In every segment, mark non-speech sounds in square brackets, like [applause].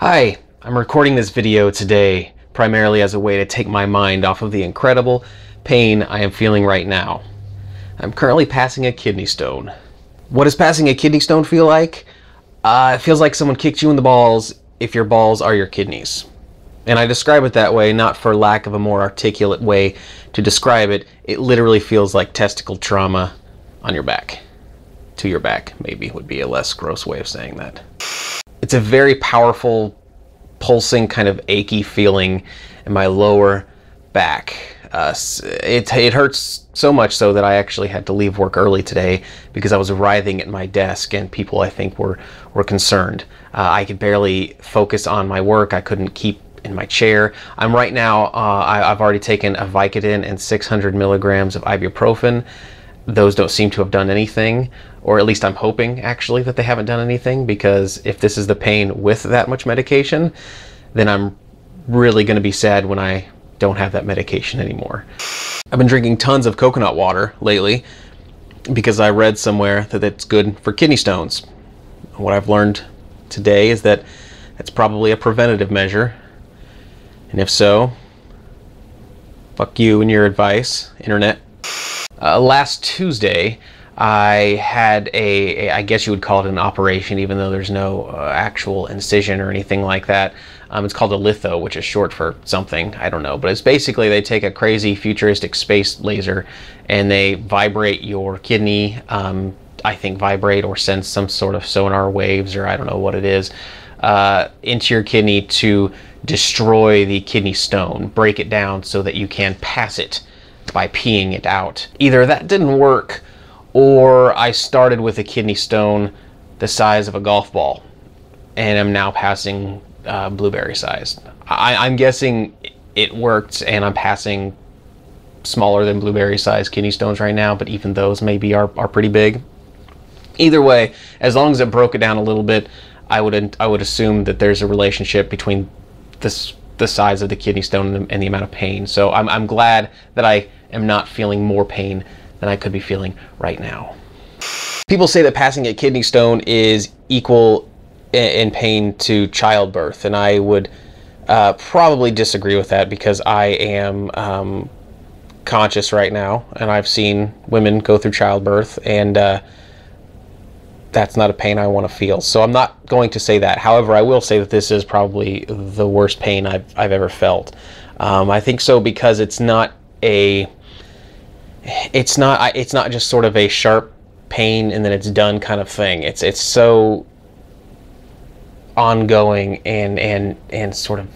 Hi, I'm recording this video today primarily as a way to take my mind off of the incredible pain I am feeling right now. I'm currently passing a kidney stone. What does passing a kidney stone feel like? Uh, it feels like someone kicked you in the balls if your balls are your kidneys. And I describe it that way not for lack of a more articulate way to describe it. It literally feels like testicle trauma on your back. To your back, maybe, would be a less gross way of saying that. It's a very powerful, pulsing, kind of achy feeling in my lower back. Uh, it, it hurts so much so that I actually had to leave work early today because I was writhing at my desk and people I think were, were concerned. Uh, I could barely focus on my work. I couldn't keep in my chair. I'm right now, uh, I, have already taken a Vicodin and 600 milligrams of ibuprofen. Those don't seem to have done anything, or at least I'm hoping actually that they haven't done anything because if this is the pain with that much medication, then I'm really going to be sad when I don't have that medication anymore. I've been drinking tons of coconut water lately because I read somewhere that it's good for kidney stones. What I've learned today is that it's probably a preventative measure and if so, fuck you and your advice, internet. Uh, last Tuesday, I had a, a, I guess you would call it an operation, even though there's no uh, actual incision or anything like that. Um, it's called a litho, which is short for something, I don't know. But it's basically they take a crazy futuristic space laser and they vibrate your kidney, um, I think vibrate or send some sort of sonar waves or I don't know what it is, uh, into your kidney to destroy the kidney stone, break it down so that you can pass it by peeing it out. Either that didn't work or I started with a kidney stone the size of a golf ball and I'm now passing uh, blueberry sized. I, am guessing it worked and I'm passing smaller than blueberry sized kidney stones right now, but even those maybe are, are pretty big. Either way, as long as it broke it down a little bit, I would I would assume that there's a relationship between this the size of the kidney stone and the, and the amount of pain. So I'm, I'm glad that I am not feeling more pain than I could be feeling right now. People say that passing a kidney stone is equal in pain to childbirth, and I would uh, probably disagree with that because I am um, conscious right now, and I've seen women go through childbirth, and uh, that's not a pain I want to feel. So I'm not going to say that. However, I will say that this is probably the worst pain I've, I've ever felt. Um, I think so because it's not a, it's not, it's not just sort of a sharp pain and then it's done kind of thing. It's, it's so ongoing and, and, and sort of,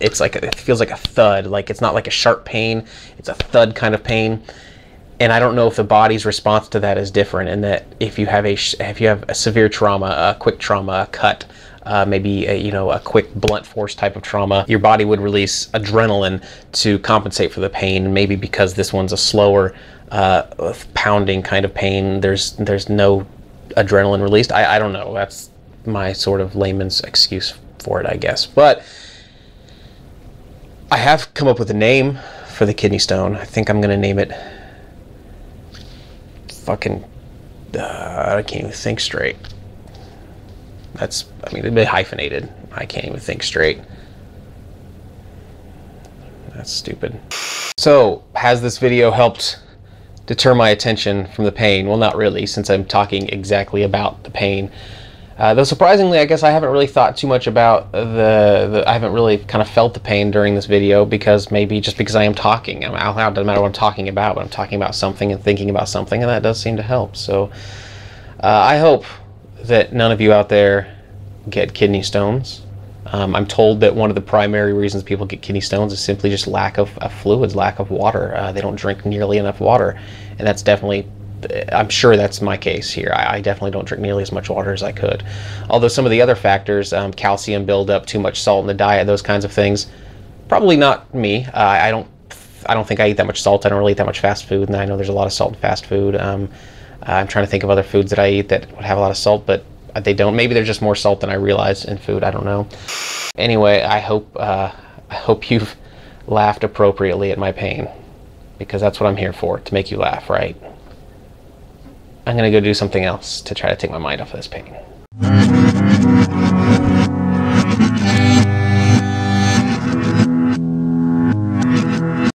it's like, it feels like a thud. Like it's not like a sharp pain. It's a thud kind of pain and I don't know if the body's response to that is different. And that if you have a if you have a severe trauma, a quick trauma, a cut, uh, maybe a, you know a quick blunt force type of trauma, your body would release adrenaline to compensate for the pain. Maybe because this one's a slower uh, pounding kind of pain, there's there's no adrenaline released. I, I don't know. That's my sort of layman's excuse for it, I guess. But I have come up with a name for the kidney stone. I think I'm going to name it fucking, uh, I can't even think straight. That's, I mean, it'd be hyphenated. I can't even think straight. That's stupid. So, has this video helped deter my attention from the pain? Well, not really, since I'm talking exactly about the pain. Uh, though surprisingly, I guess I haven't really thought too much about the, the, I haven't really kind of felt the pain during this video because maybe just because I am talking. I'm out loud, doesn't matter what I'm talking about, but I'm talking about something and thinking about something, and that does seem to help. So uh, I hope that none of you out there get kidney stones. Um, I'm told that one of the primary reasons people get kidney stones is simply just lack of, of fluids, lack of water. Uh, they don't drink nearly enough water, and that's definitely I'm sure that's my case here. I, I, definitely don't drink nearly as much water as I could. Although some of the other factors, um, calcium buildup, too much salt in the diet, those kinds of things, probably not me. Uh, I don't. I don't think I eat that much salt. I don't really eat that much fast food, and I know there's a lot of salt in fast food. Um, I'm trying to think of other foods that I eat that would have a lot of salt, but they don't. Maybe there's just more salt than I realize in food. I don't know. Anyway, I hope uh, I hope [laughs] you've laughed appropriately at my pain, because that's what I'm here for, to make you laugh, right? I'm to go do something else to try to take my mind off of this pain.